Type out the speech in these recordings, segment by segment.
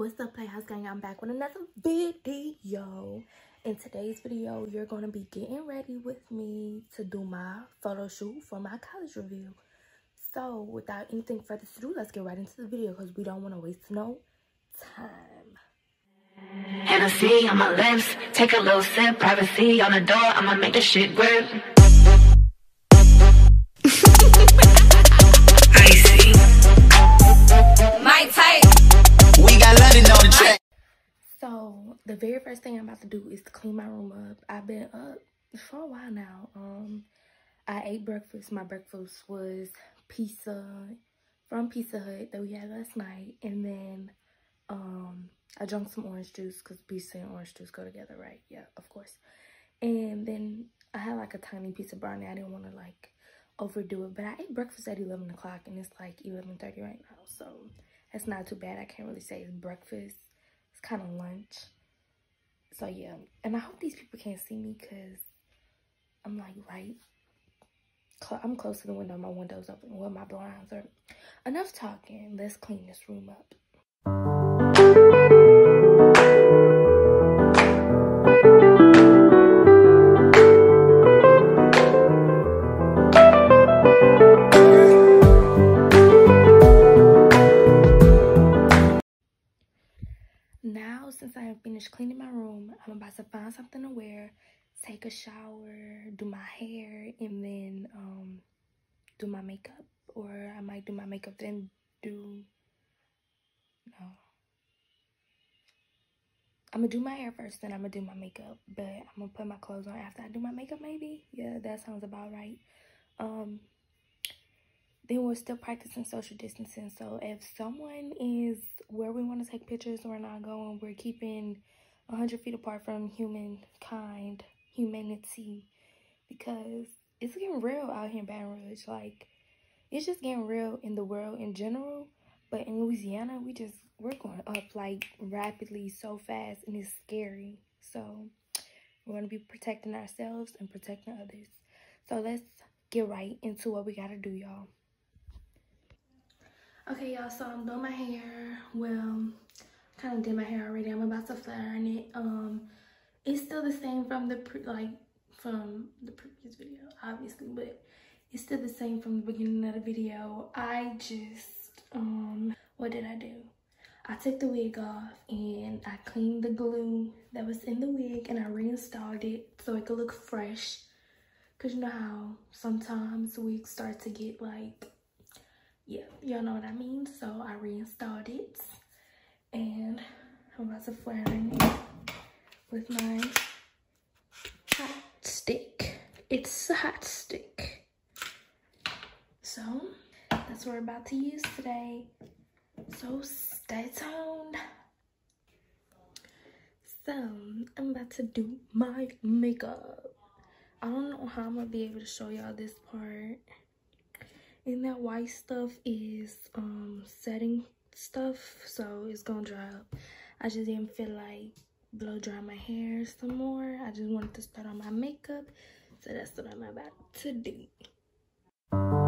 what's up playhouse gang? I'm back with another video. In today's video you're going to be getting ready with me to do my photo shoot for my college review. So without anything further to do let's get right into the video because we don't want to waste no time. Hennessy on my lips, take a little sip, privacy on the door, I'ma make this shit grip. The very first thing I'm about to do is to clean my room up. I've been up for a while now. Um, I ate breakfast. My breakfast was pizza from Pizza Hut that we had last night, and then um, I drank some orange juice because pizza and orange juice go together, right? Yeah, of course. And then I had like a tiny piece of brownie. I didn't want to like overdo it, but I ate breakfast at 11 o'clock and it's like 11.30 right now. So that's not too bad. I can't really say it's breakfast. It's kind of lunch. So yeah, and I hope these people can't see me because I'm like right. I'm close to the window. My window's open. Well, my blinds are. Enough talking. Let's clean this room up. Have finished cleaning my room, I'm about to find something to wear, take a shower, do my hair, and then um, do my makeup. Or I might do my makeup, then do, no. I'm gonna do my hair first, then I'm gonna do my makeup. But I'm gonna put my clothes on after I do my makeup, maybe. Yeah, that sounds about right. Um, then we're still practicing social distancing. So if someone is where we want to take pictures, we're not going. We're keeping 100 feet apart from humankind, humanity, because it's getting real out here in Baton Rouge. Like, it's just getting real in the world in general. But in Louisiana, we just, we're going up like rapidly so fast and it's scary. So we're going to be protecting ourselves and protecting others. So let's get right into what we got to do, y'all. Okay, y'all, so I'm doing my hair. Well, kind of did my hair already. I'm about to flatten it. Um, it's still the same from the, pre like, from the previous video, obviously, but it's still the same from the beginning of the video. I just, um, what did I do? I took the wig off and I cleaned the glue that was in the wig and I reinstalled it so it could look fresh. Cause you know how sometimes wigs start to get like yeah, y'all know what I mean. So I reinstalled it and I'm about to flatten it with my hot stick. It's a hot stick. So that's what we're about to use today. So stay tuned. So I'm about to do my makeup. I don't know how I'm gonna be able to show y'all this part and that white stuff is um setting stuff so it's gonna dry up. I just didn't feel like blow dry my hair some more. I just wanted to start on my makeup so that's what i'm about to do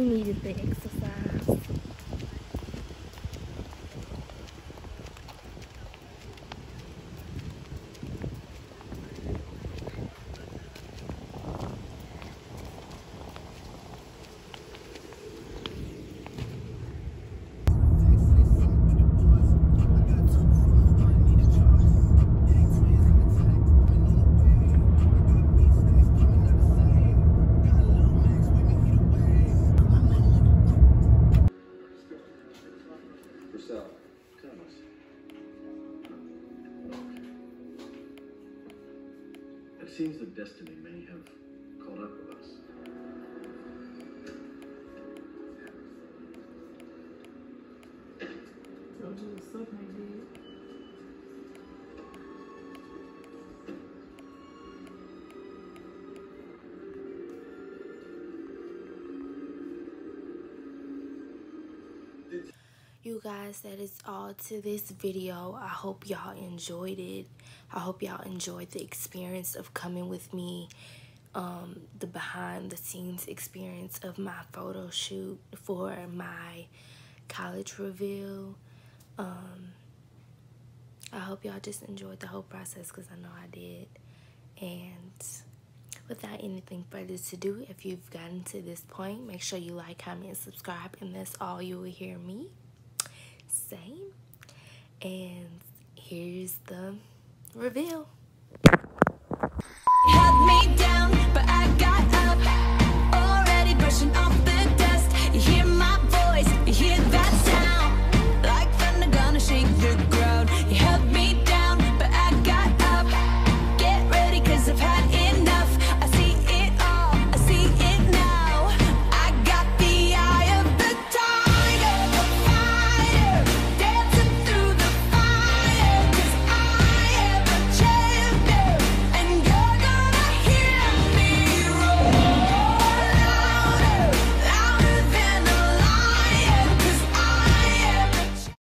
needed the exercise. You guys that is all to this video. I hope y'all enjoyed it. I hope y'all enjoyed the experience of coming with me um the behind the scenes experience of my photo shoot for my college reveal um i hope y'all just enjoyed the whole process because i know i did. And without anything further to do if you've gotten to this point make sure you like comment and subscribe and that's all you will hear me say. And here's the reveal